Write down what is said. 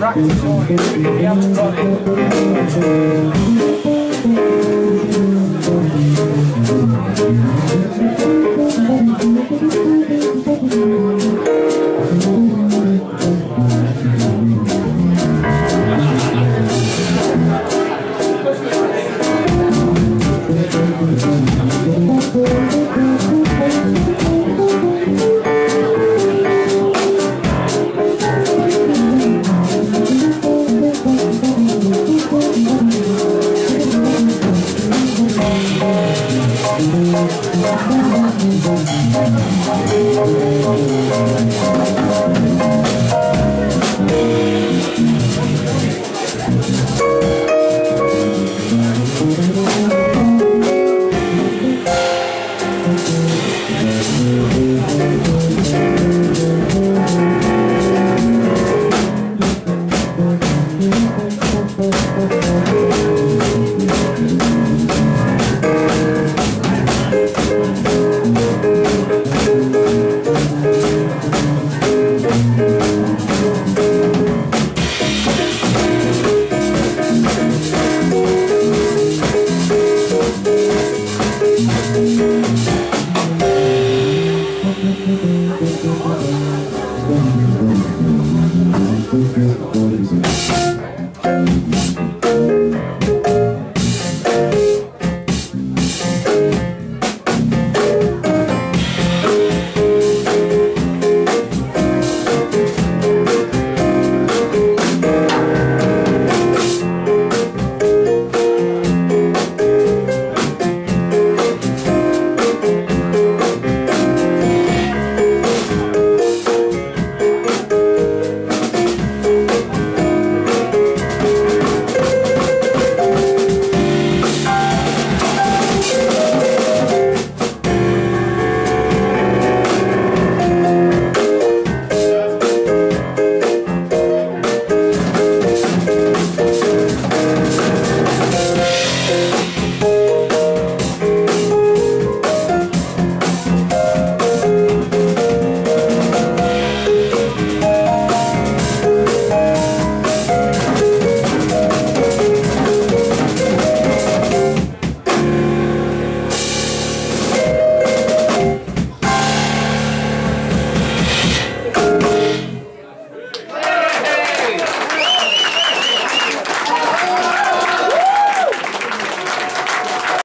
practice all you haven't got